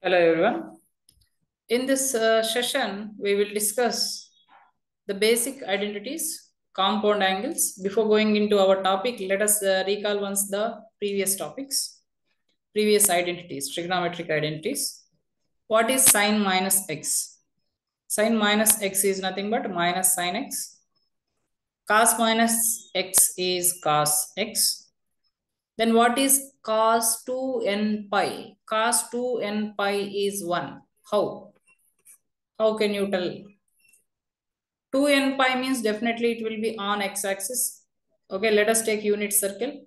Hello everyone. In this uh, session, we will discuss the basic identities, compound angles. Before going into our topic, let us uh, recall once the previous topics, previous identities, trigonometric identities. What is sine minus x? Sine minus x is nothing but minus sine x. Cos minus x is cos x. Then what is cos 2n pi? Cos 2n pi is 1. How? How can you tell? 2n pi means definitely it will be on x-axis. Okay, let us take unit circle.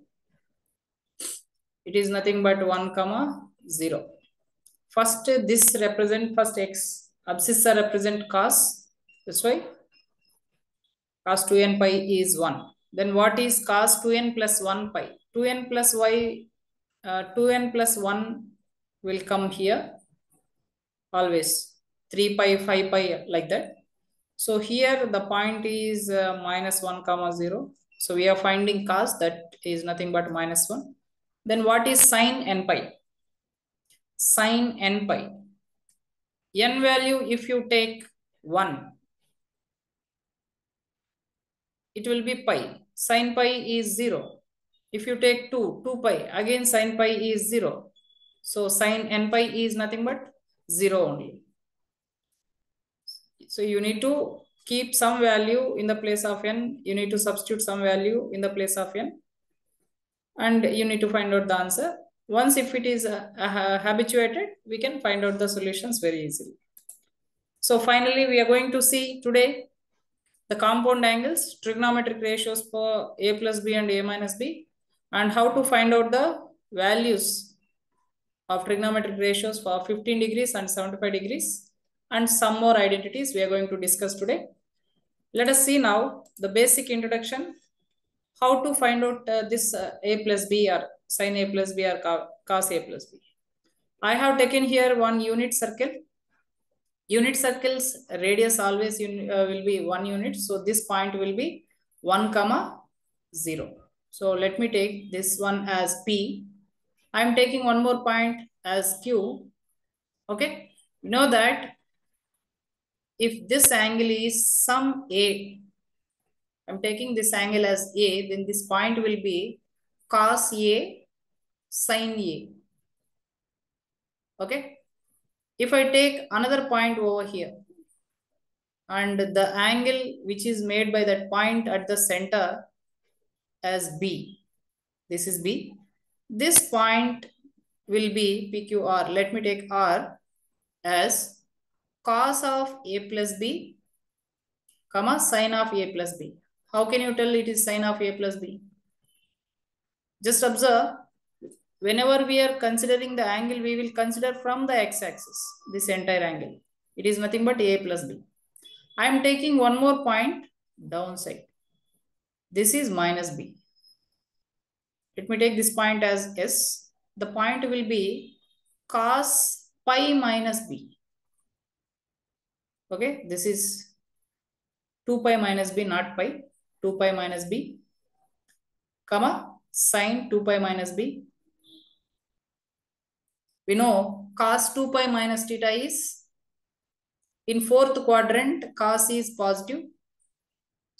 It is nothing but 1 comma 0. First, this represent first x. Abscissa represent cos. That's why cos 2n pi is 1. Then what is cos 2n plus 1 pi? 2n plus y, uh, 2n plus 1 will come here always. 3 pi, 5 pi like that. So here the point is uh, minus 1 comma 0. So we are finding cos that is nothing but minus 1. Then what is sine n pi? Sine n pi. n value if you take 1, it will be pi. Sine pi is 0. If you take 2, 2 pi, again sine pi is 0. So sine n pi is nothing but 0 only. So you need to keep some value in the place of n. You need to substitute some value in the place of n. And you need to find out the answer. Once if it is uh, uh, habituated, we can find out the solutions very easily. So finally, we are going to see today the compound angles, trigonometric ratios for a plus b and a minus b, and how to find out the values of trigonometric ratios for 15 degrees and 75 degrees, and some more identities we are going to discuss today. Let us see now the basic introduction, how to find out uh, this uh, a plus b or sine a plus b or cos a plus b. I have taken here one unit circle unit circles radius always uh, will be one unit. So this point will be 1 comma 0 so let me take this one as p. I am taking one more point as q. Okay? You know that if this angle is some a i'm taking this angle as a then this point will be cos a sin a. Okay if I take another point over here, and the angle which is made by that point at the center as B, this is B, this point will be PQR. Let me take R as cos of A plus B, comma sine of A plus B. How can you tell it is sine of A plus B? Just observe whenever we are considering the angle, we will consider from the x-axis, this entire angle. It is nothing but a plus b. I am taking one more point downside. This is minus b. Let me take this point as s. The point will be cos pi minus b. Okay, this is 2 pi minus b, not pi. 2 pi minus b, comma, sine 2 pi minus b we know cos 2 pi minus theta is in fourth quadrant cos is positive.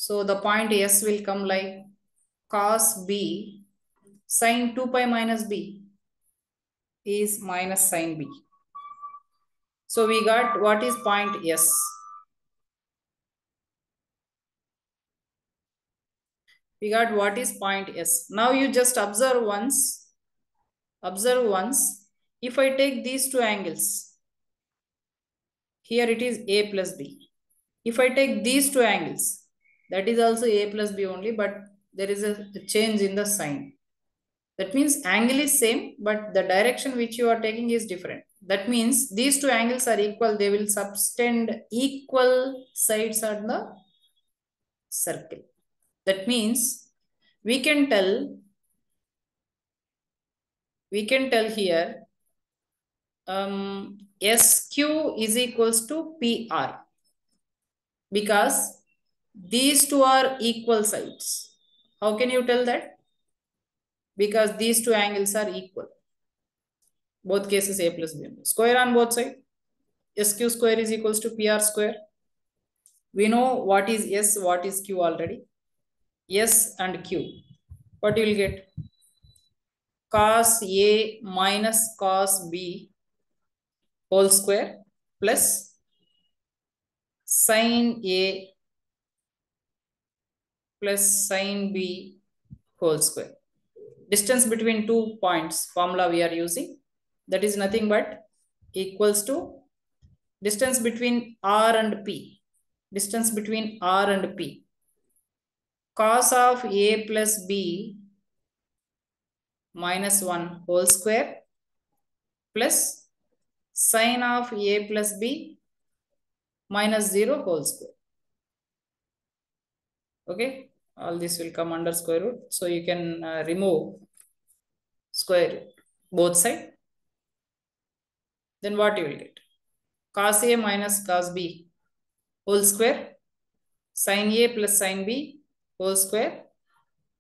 So the point s will come like cos b sine 2 pi minus b is minus sine b. So we got what is point s? We got what is point s? Now you just observe once observe once if I take these two angles, here it is A plus B. If I take these two angles, that is also A plus B only, but there is a change in the sign. That means angle is same, but the direction which you are taking is different. That means these two angles are equal. They will subtend equal sides on the circle. That means we can tell, we can tell here um, SQ is equals to PR because these two are equal sides. How can you tell that? Because these two angles are equal. Both cases a plus b. Square on both sides. SQ square is equals to PR square. We know what is S, what is Q already. S and Q. What you will get? Cos A minus cos B whole square plus sine A plus sine B whole square. Distance between two points formula we are using that is nothing but equals to distance between R and P. Distance between R and P. Cos of A plus B minus 1 whole square plus sine of A plus B minus 0 whole square. Okay, all this will come under square root. So you can uh, remove square root both side. Then what you will get? Cos A minus cos B whole square sine A plus sine B whole square.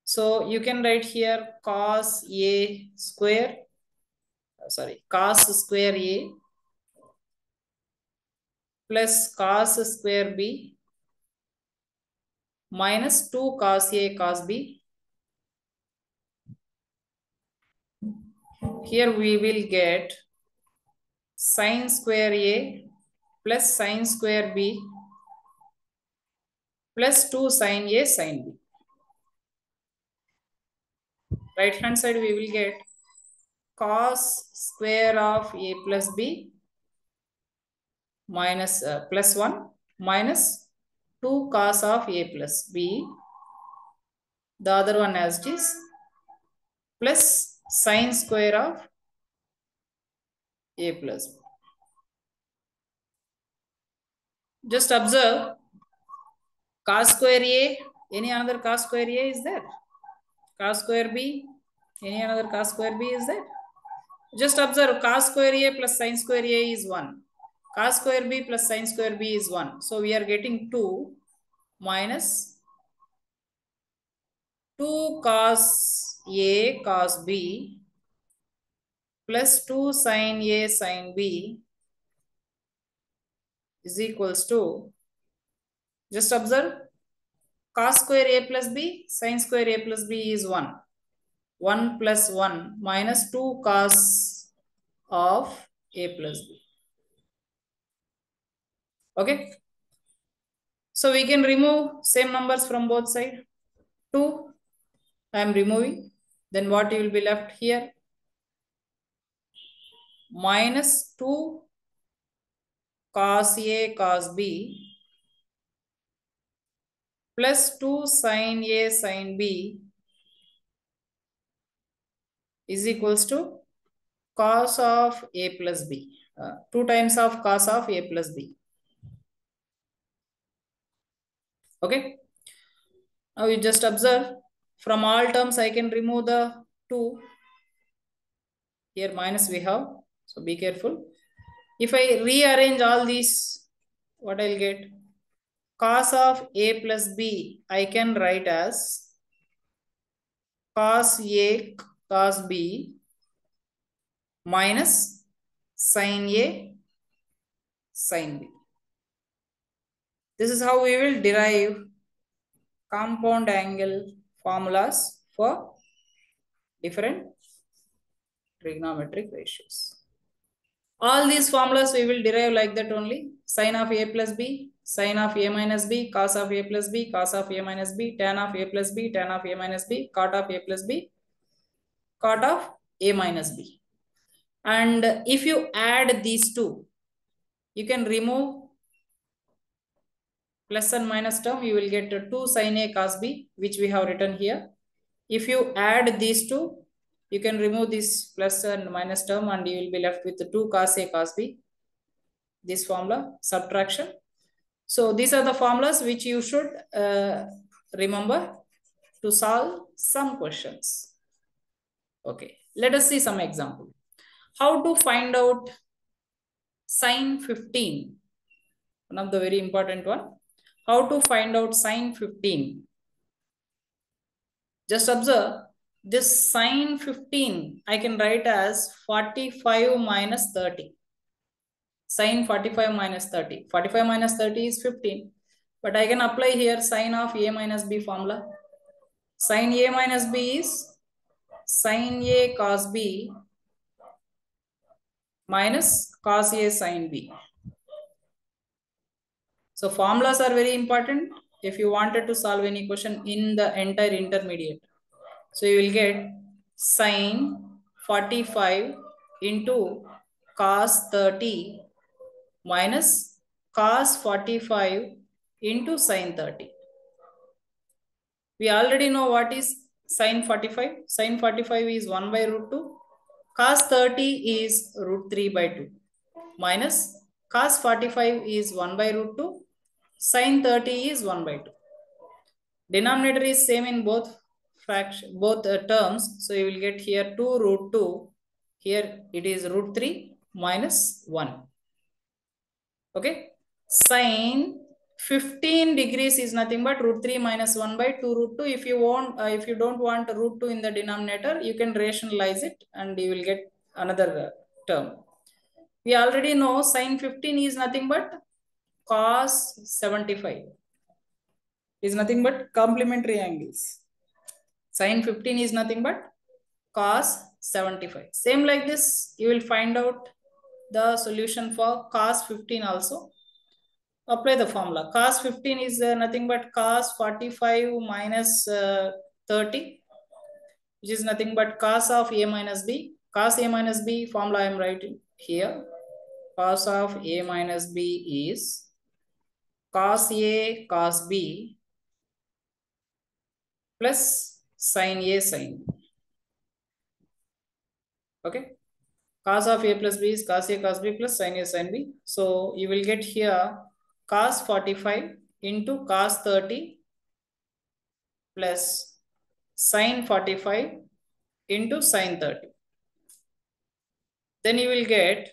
So you can write here cos A square, sorry, cos square A plus cos square B minus 2 cos A cos B. Here we will get sine square A plus sine square B plus 2 sine A sine B. Right hand side we will get cos square of A plus B minus uh, plus 1 minus 2 cos of A plus B. The other one as it is plus sine square of A plus B. Just observe cos square A, any another cos square A is there? Cos square B, any another cos square B is there? Just observe cos square A plus sine square A is 1. Cos square B plus sine square B is 1. So we are getting 2 minus 2 cos A cos B plus 2 sine A sine B is equals to, just observe, cos square A plus B, sine square A plus B is 1. 1 plus 1 minus 2 cos of A plus B. Okay. So we can remove same numbers from both sides. 2, I am removing. Then what will be left here? Minus 2 cos A cos B plus 2 sin A sin B is equals to cos of A plus B. Uh, 2 times of cos of A plus B. Okay. Now you just observe from all terms I can remove the 2. Here minus we have. So be careful. If I rearrange all these, what I'll get? Cos of A plus B, I can write as cos A cos B minus sin A sin B. This is how we will derive compound angle formulas for different trigonometric ratios. All these formulas we will derive like that only. Sine of A plus B, sine of A minus B, cos of A plus B, cos of A minus B, tan of A plus B, tan of A minus B, cot of A plus B, cot of A minus B. And if you add these two, you can remove plus and minus term, you will get 2 sine A cos B, which we have written here. If you add these two, you can remove this plus and minus term and you will be left with 2 cos A cos B. This formula, subtraction. So these are the formulas which you should uh, remember to solve some questions. Okay, let us see some example. How to find out sine 15? One of the very important one. How to find out sine 15? Just observe this sine 15, I can write as 45 minus 30. Sine 45 minus 30. 45 minus 30 is 15. But I can apply here sine of A minus B formula. Sine A minus B is sine A cos B minus cos A sine B. So formulas are very important if you wanted to solve any question in the entire intermediate. So you will get sine 45 into cos 30 minus cos 45 into sine 30. We already know what is sine 45. Sine 45 is 1 by root 2. Cos 30 is root 3 by 2 minus cos 45 is 1 by root 2. Sine 30 is 1 by 2. Denominator is same in both fraction, both uh, terms. So you will get here 2 root 2. Here it is root 3 minus 1. Okay. Sine 15 degrees is nothing but root 3 minus 1 by 2 root 2. If you want, uh, if you don't want root 2 in the denominator, you can rationalize it and you will get another uh, term. We already know sine 15 is nothing but cos 75. Is nothing but complementary angles. Sine 15 is nothing but cos 75. Same like this, you will find out the solution for cos 15 also apply the formula. Cos 15 is uh, nothing but cos 45 minus, uh, 30, which is nothing but cos of A minus B. Cos A minus B formula I am writing here. Cos of A minus B is cos A cos B plus sin A sin. Okay. Cos of A plus B is cos A cos B plus sin A sin B. So you will get here cos 45 into cos 30 plus sin 45 into sin 30. Then you will get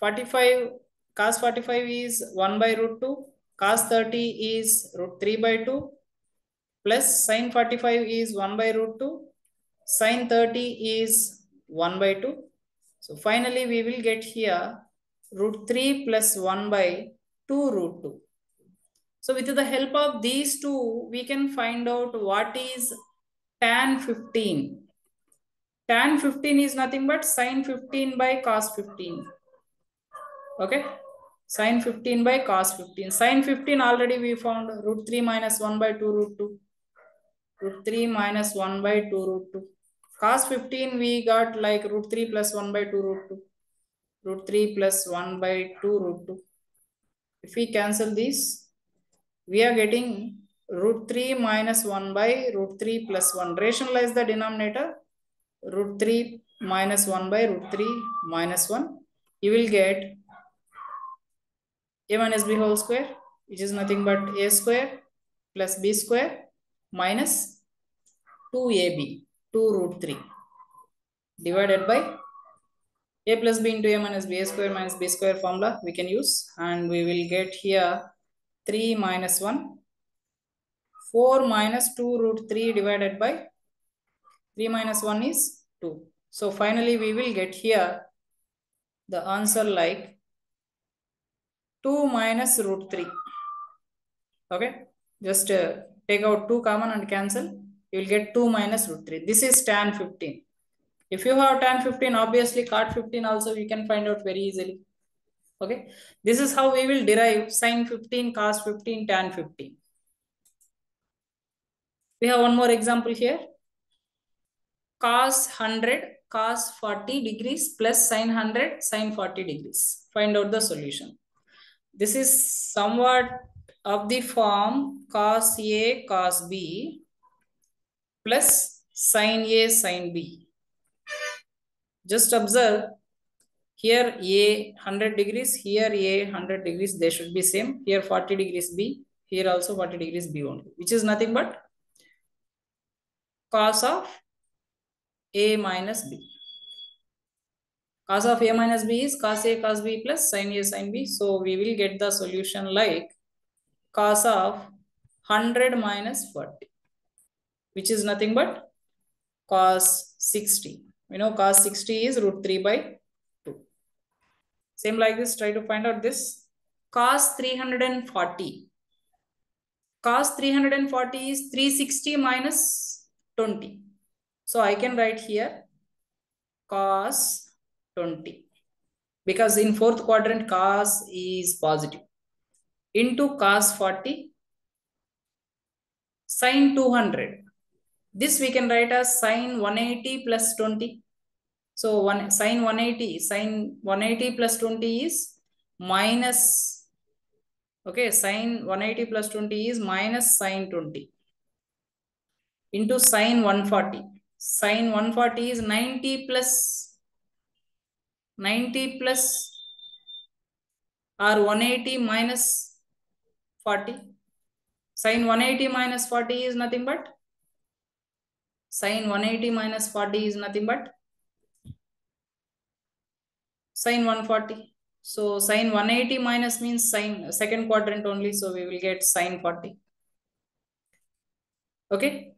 45, cos 45 is 1 by root 2, cos 30 is root 3 by 2, plus sin 45 is 1 by root 2, sin 30 is 1 by 2. So finally we will get here root 3 plus 1 by 2 root 2. So with the help of these two, we can find out what is tan 15. Tan 15 is nothing but sine 15 by cos 15. Okay. Sine 15 by cos 15. Sine 15 already we found root 3 minus 1 by 2 root 2. Root 3 minus 1 by 2 root 2. Cos 15 we got like root 3 plus 1 by 2 root 2. Root 3 plus 1 by 2 root 2. If we cancel this, we are getting root 3 minus 1 by root 3 plus 1. Rationalize the denominator. Root 3 minus 1 by root 3 minus 1. You will get a minus b whole square, which is nothing but a square plus b square minus 2ab, 2 root 3 divided by a plus b into a minus b, a square minus b square formula we can use and we will get here 3 minus 1, 4 minus 2 root 3 divided by 3 minus 1 is 2. So finally we will get here the answer like 2 minus root 3. Okay, just uh, take out 2 common and cancel. You will get 2 minus root 3. This is tan 15. If you have tan 15, obviously cot 15 also we can find out very easily. Okay, this is how we will derive sine 15, cos 15, tan 15. We have one more example here. Cos 100, cos 40 degrees plus sine 100, sine 40 degrees. Find out the solution. This is somewhat of the form cos A, cos B plus sine A, sine B. Just observe here A 100 degrees, here A 100 degrees, they should be same. Here 40 degrees B, here also 40 degrees B only, which is nothing but cos of A minus B. Cos of A minus B is cos A cos B plus sin A sin B. So we will get the solution like cos of 100 minus 40, which is nothing but cos 60. We know cos 60 is root 3 by 2. Same like this, try to find out this. Cos 340. Cos 340 is 360 minus 20. So I can write here cos 20 because in fourth quadrant cos is positive. Into cos 40 sine 200 this we can write as sine 180 plus 20 so one sine 180 sine 180 plus 20 is minus okay sine 180 plus 20 is minus sine 20 into sine 140 sine 140 is 90 plus 90 plus or 180 minus 40. Sine 180 minus 40 is nothing but sine 180 minus 40 is nothing but sine 140. So sine 180 minus means sine second quadrant only. So we will get sine 40. Okay.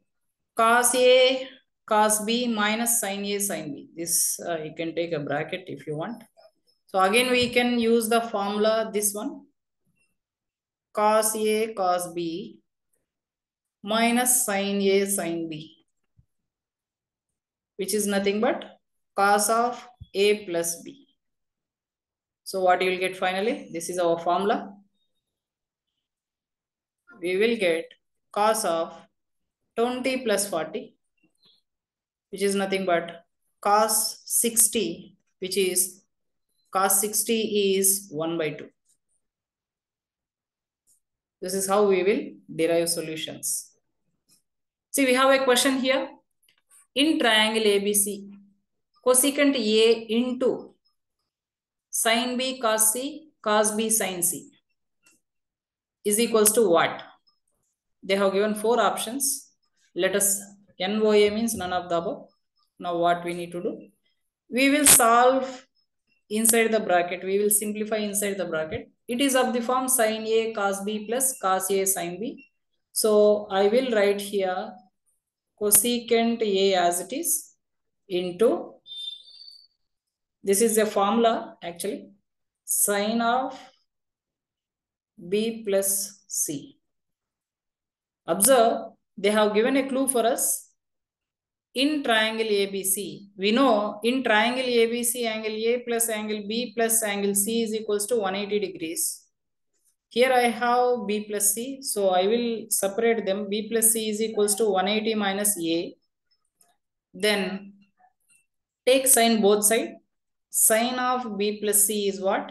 Cos A cos b minus sin a sin b. This uh, you can take a bracket if you want. So again, we can use the formula, this one. Cos a cos b minus sin a sin b. Which is nothing but cos of a plus b. So what you will get finally? This is our formula. We will get cos of 20 plus 40 which is nothing but cos 60, which is cos 60 is 1 by 2. This is how we will derive solutions. See, we have a question here. In triangle ABC, cosecant A into sin B cos C, cos B sin C is equals to what? They have given four options. Let us NOA means none of the above. Now what we need to do? We will solve inside the bracket. We will simplify inside the bracket. It is of the form sin A cos B plus cos A sin B. So I will write here cosecant A as it is into, this is a formula actually, sine of B plus C. Observe, they have given a clue for us in triangle ABC, we know in triangle ABC, angle A plus angle B plus angle C is equals to 180 degrees. Here I have B plus C, so I will separate them. B plus C is equals to 180 minus A. Then take sine both side. Sine of B plus C is what?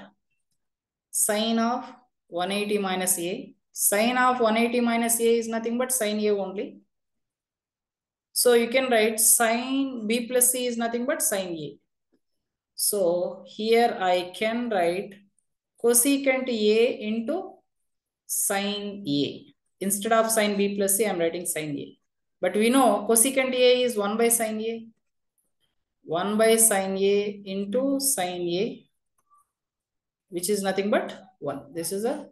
Sine of 180 minus A. Sine of 180 minus A is nothing but sine A only. So you can write sine B plus C is nothing but sine A. So here I can write cosecant A into sine A. Instead of sine B plus C, I'm writing sine A. But we know cosecant A is 1 by sine A. 1 by sine A into sine A, which is nothing but 1. This is a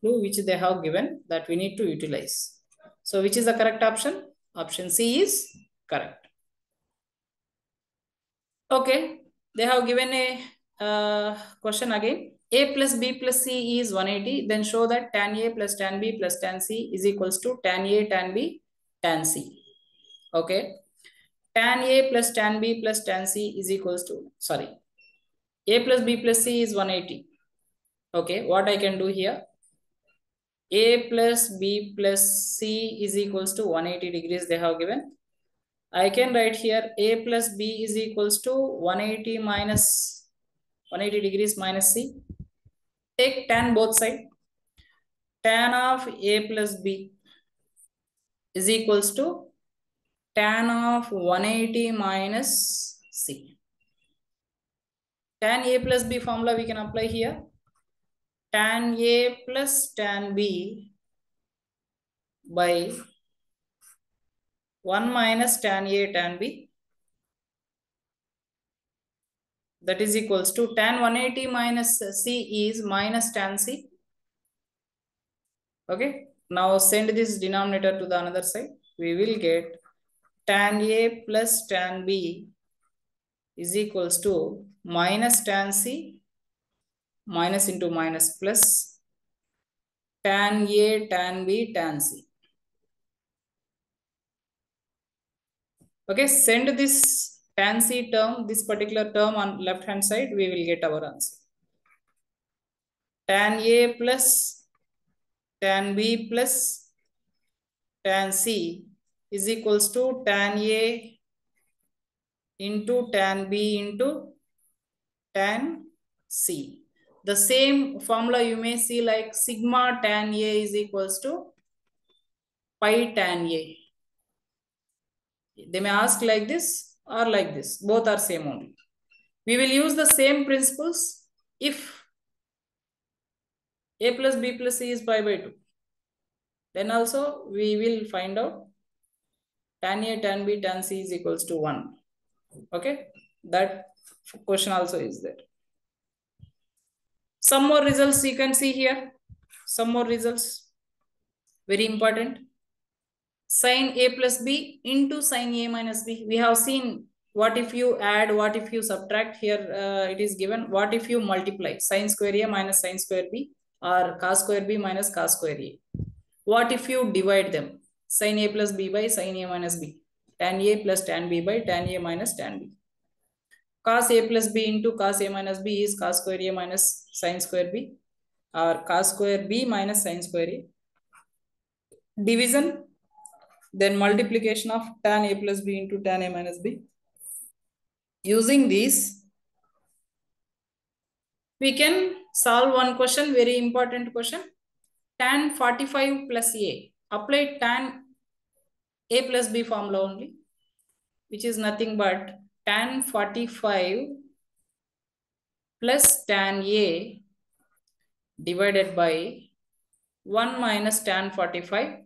clue which they have given that we need to utilize. So which is the correct option? Option C is correct. Okay, they have given a uh, question again. A plus B plus C is 180. Then show that tan A plus tan B plus tan C is equals to tan A tan B tan C. Okay. Tan A plus tan B plus tan C is equals to, sorry. A plus B plus C is 180. Okay, what I can do here? A plus b plus c is equals to 180 degrees they have given. I can write here a plus b is equals to 180 minus 180 degrees minus c. Take tan both side. Tan of a plus b is equals to tan of 180 minus c. Tan a plus b formula we can apply here tan A plus tan B by 1 minus tan A tan B. That is equals to tan 180 minus C is minus tan C. Okay. Now send this denominator to the another side. We will get tan A plus tan B is equals to minus tan C minus into minus plus tan A tan B tan C. Okay, send this tan C term, this particular term on left hand side, we will get our answer. Tan A plus tan B plus tan C is equals to tan A into tan B into tan C. The same formula you may see like sigma tan A is equals to pi tan A. They may ask like this or like this. Both are same only. We will use the same principles if A plus B plus C is pi by 2. Then also we will find out tan A, tan B, tan C is equals to 1. Okay. That question also is there. Some more results you can see here. Some more results. Very important sine a plus b into sine a minus b. We have seen what if you add, what if you subtract here uh, it is given, what if you multiply sine square a minus sine square b or cos square b minus cos square a. What if you divide them sine a plus b by sine a minus b, tan a plus tan b by tan a minus tan b. Cos a plus b into cos a minus b is cos square a minus sine square b or cos square b minus sine square a. Division then multiplication of tan a plus b into tan a minus b. Using these, we can solve one question, very important question. Tan 45 plus a. Apply tan a plus b formula only, which is nothing but tan 45 plus tan a divided by 1 minus tan 45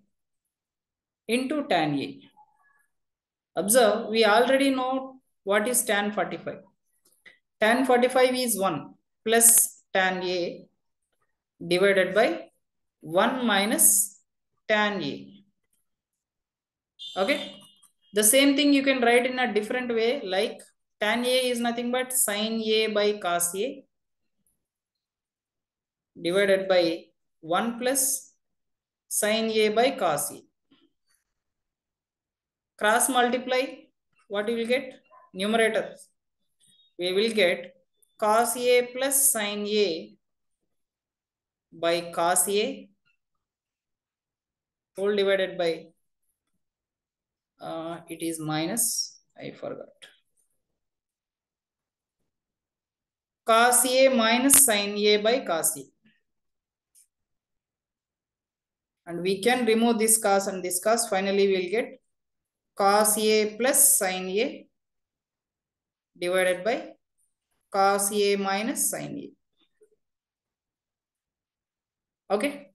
into tan A. Observe, we already know what is tan 45. Tan 45 is 1 plus tan A divided by 1 minus tan A. Okay. The same thing you can write in a different way like tan A is nothing but sine A by cos A divided by 1 plus sine A by cos A cross multiply, what you will get? Numerator. We will get cos A plus sin A by cos A whole divided by, uh, it is minus, I forgot. Cos A minus sin A by cos A. And we can remove this cos and this cos. Finally, we will get cos A plus sin A divided by cos A minus sin A. Okay.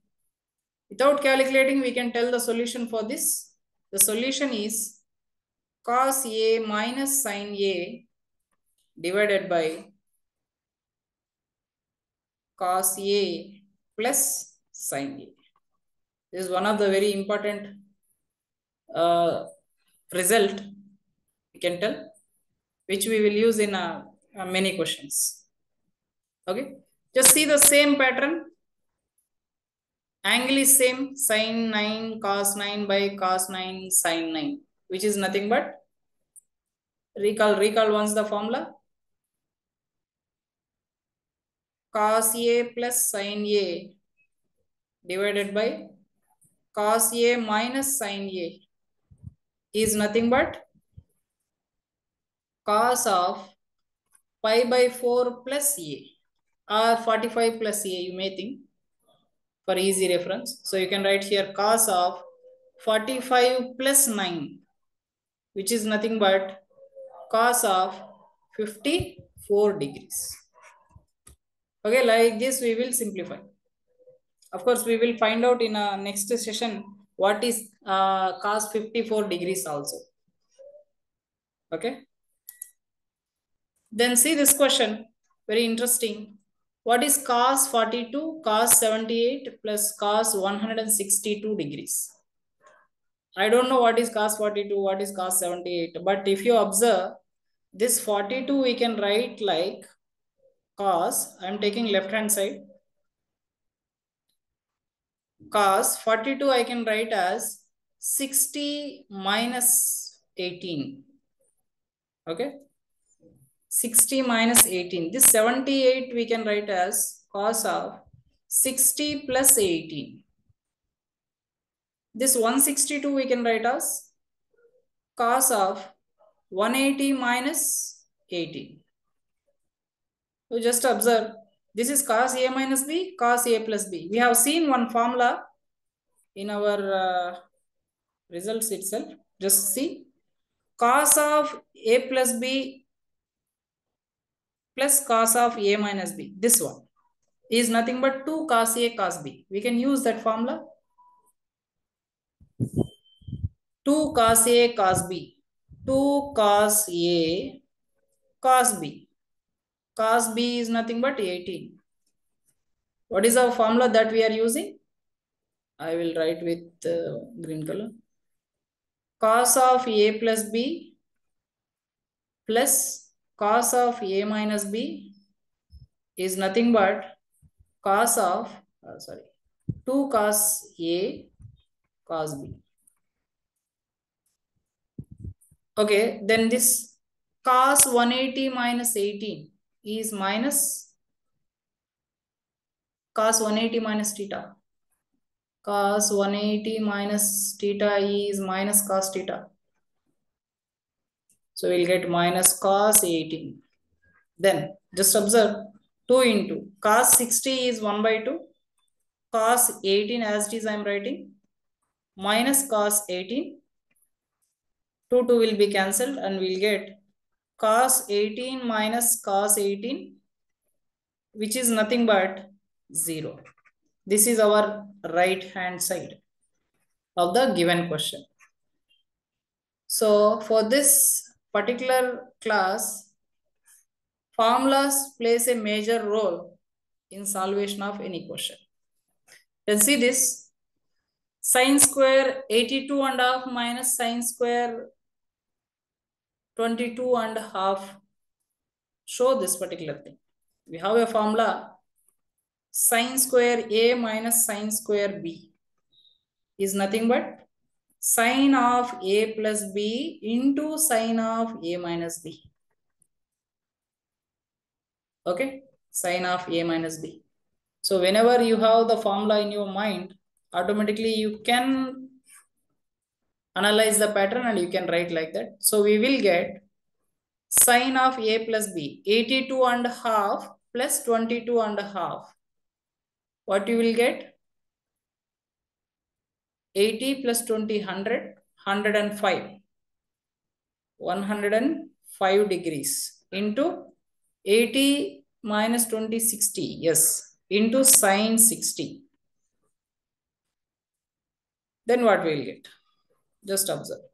Without calculating, we can tell the solution for this. The solution is cos A minus sin A divided by cos A plus sin A. This is one of the very important uh, result we can tell which we will use in uh, many questions. Okay? Just see the same pattern angle is same sine 9 cos 9 by cos 9 sine 9 which is nothing but? Recall recall once the formula. Cos a plus sine a divided by cos a minus sine a is nothing but? Cos of pi by 4 plus a or 45 plus a you may think for easy reference. So you can write here cos of 45 plus 9 which is nothing but cos of 54 degrees. Okay, like this we will simplify. Of course, we will find out in a next session what is uh, cos 54 degrees also. Okay. Then see this question, very interesting. What is cos 42, cos 78 plus cos 162 degrees? I don't know what is cos 42, what is cos 78. But if you observe, this 42 we can write like cos, I'm taking left hand side. Cos 42 I can write as 60 minus 18. Okay. 60 minus 18. This 78 we can write as cos of 60 plus 18. This 162 we can write as cos of 180 minus 18. So just observe, this is cos A minus B, cos A plus B. We have seen one formula in our uh, results itself. Just see, cos of A plus B plus cos of A minus B, this one is nothing but 2 cos A cos B. We can use that formula. 2 cos A cos B. 2 cos A cos B. Cos B is nothing but 18. What is our formula that we are using? I will write with uh, green color. Cos of A plus B plus cos of A minus B is nothing but cos of, uh, sorry, 2 cos A cos B. Okay, then this cos 180 minus 18 is minus cos 180 minus theta. Cos 180 minus theta is minus cos theta. So we'll get minus cos 18. Then just observe 2 into cos 60 is 1 by 2. Cos 18 as it is I am writing minus cos 18 2 2 will be cancelled and we'll get cos 18 minus cos 18 which is nothing but 0. This is our right hand side of the given question. So for this particular class, formulas plays a major role in solvation of any question. Let's see this. Sine square 82 and half minus sine square 22 and half show this particular thing. We have a formula sine square A minus sine square B is nothing but sine of A plus B into sine of A minus B. Okay, sine of A minus B. So whenever you have the formula in your mind, automatically you can analyze the pattern and you can write like that. So we will get sine of A plus B, 82 and a half plus 22 and a half. What you will get? 80 plus 20, 100, 105. 105 degrees into 80 minus 20, 60. Yes, into sine 60. Then what we will get? Just observe.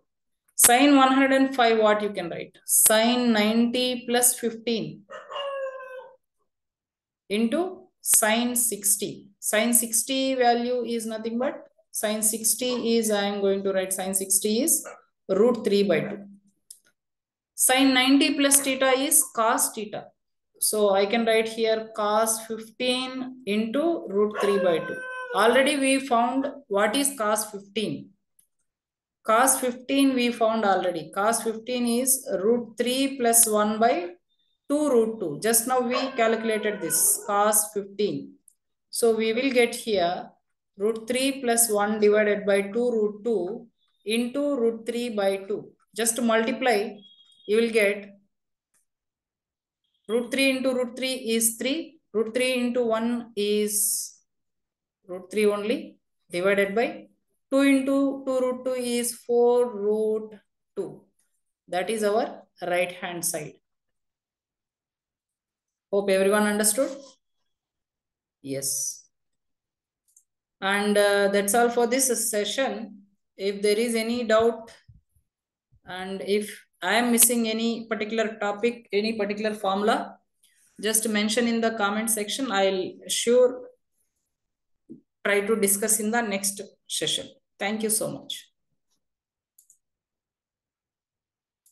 Sine 105, what you can write? Sine 90 plus 15 into sine 60. Sine 60 value is nothing but sine 60 is, I am going to write sine 60 is root 3 by 2. Sine 90 plus theta is cos theta. So I can write here cos 15 into root 3 by 2. Already we found what is cos 15. Cos 15 we found already. Cos 15 is root 3 plus 1 by 2 root 2. Just now we calculated this cos 15. So we will get here root 3 plus 1 divided by 2 root 2 into root 3 by 2. Just multiply, you will get root 3 into root 3 is 3. Root 3 into 1 is root 3 only divided by 2 into 2 root 2 is 4 root 2. That is our right hand side. Hope everyone understood. Yes. And uh, that's all for this session. If there is any doubt and if I am missing any particular topic, any particular formula, just mention in the comment section. I'll sure try to discuss in the next session. Thank you so much.